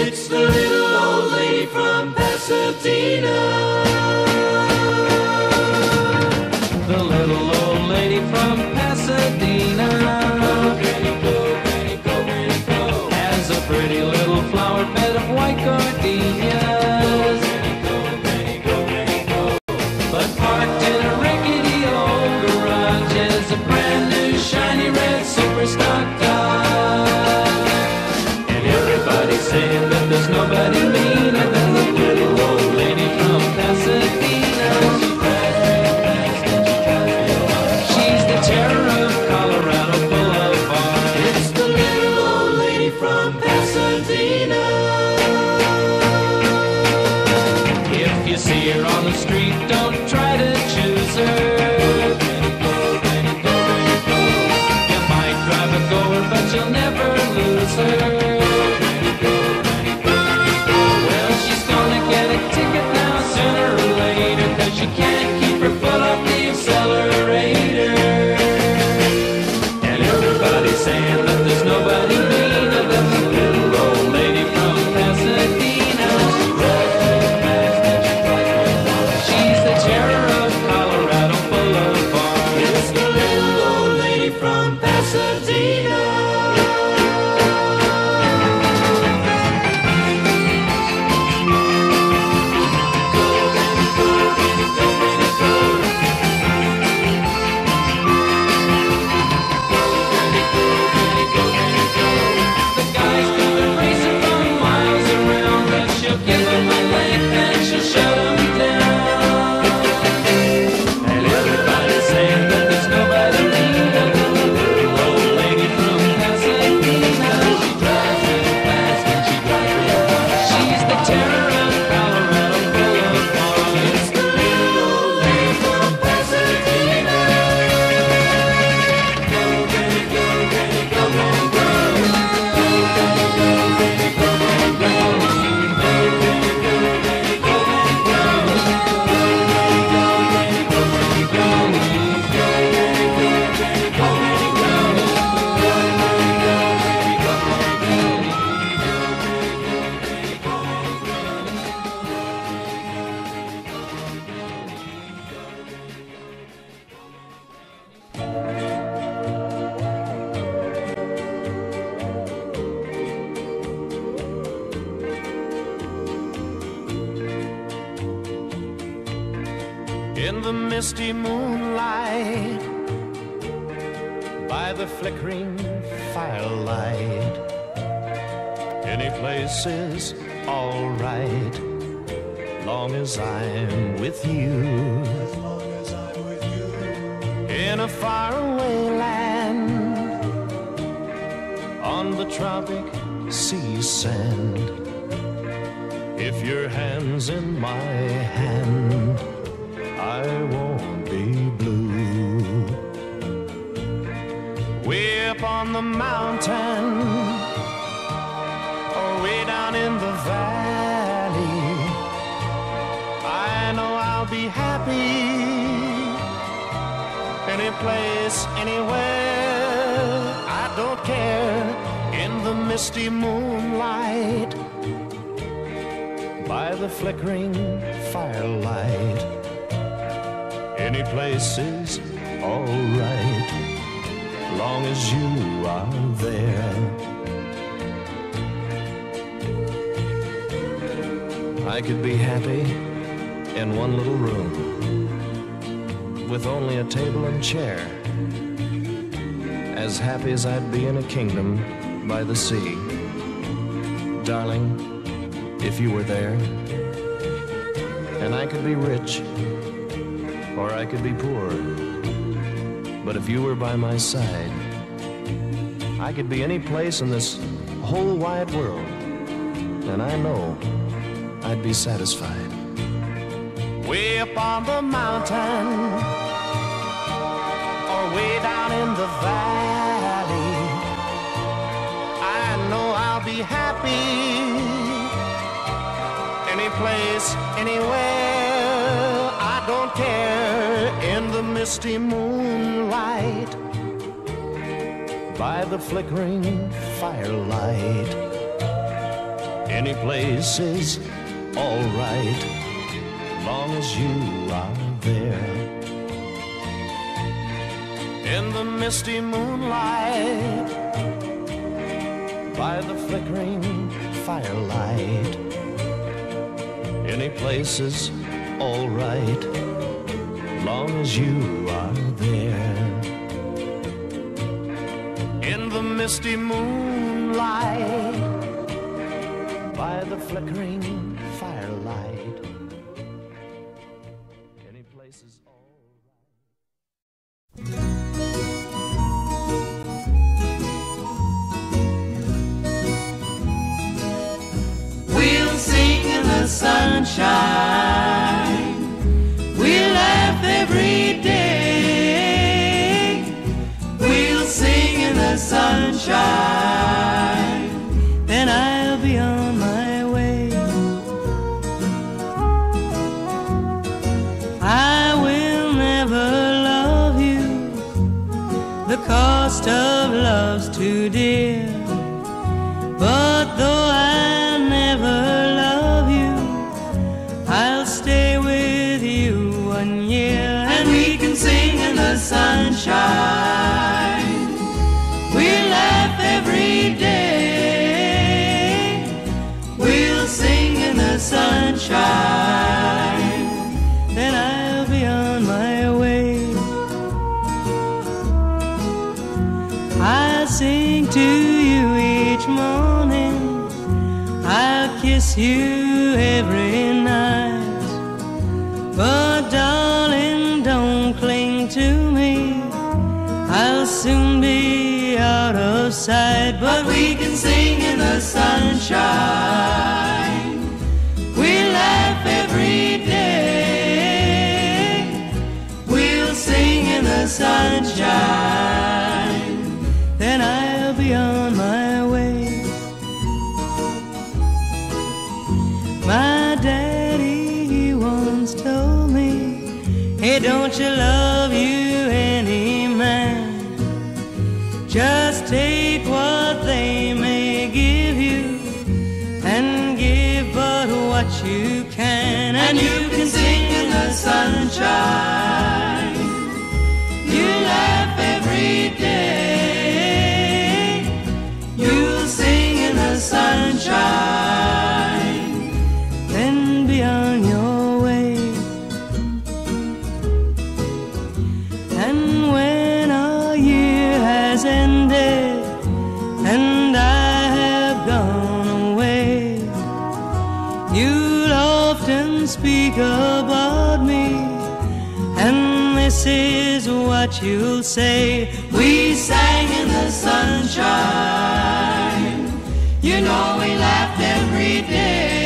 It's the little old lady from Pasadena. The little old lady from Pasadena has a pretty little flower bed of white gardenias. You see her on the street, don't try to choose her. You might drive a goer, but you'll never lose her. Well, she's gonna get a ticket now sooner or later, cause she can't in the misty moonlight by the flickering firelight. Any place is all right long as i'm with you. In a faraway land on the tropic sea sand if your hand's in my hand I won't be blue. Way up on the mountain, or way down in the valley, I know I'll be happy. Any place, anywhere, I don't care. In the misty moonlight, by the flickering firelight. Any place is alright, long as you are there. I could be happy in one little room with only a table and chair. As happy as I'd be in a kingdom by the sea. Darling, if you were there, and I could be rich or I could be poor. But if you were by my side, I could be any place in this whole wide world, and I know I'd be satisfied. Way up on the mountain, or way down in the valley, I know I'll be happy. Any place, anywhere, don't care. In the misty moonlight, by the flickering firelight. Any place is alright, long as you are there. In the misty moonlight, by the flickering firelight, any place is alright, long as you are there. In the misty moonlight, by the flickering firelight, any place is alright. We'll sing in the sunshine. The sunshine. Then I'll be on my way. I will never love you. The cost of love's too dear. But though I never love you, I'll stay with you one year and we can sing in the sunshine. I'll you every night. But darling, don't cling to me. I'll soon be out of sight. But we can sing in the sunshine. Hey, don't you love you any man? Just take what they may give you and give but what you can, and you can sing in the sunshine. About me. And this is what you'll say. We sang in the sunshine. You know we laughed every day.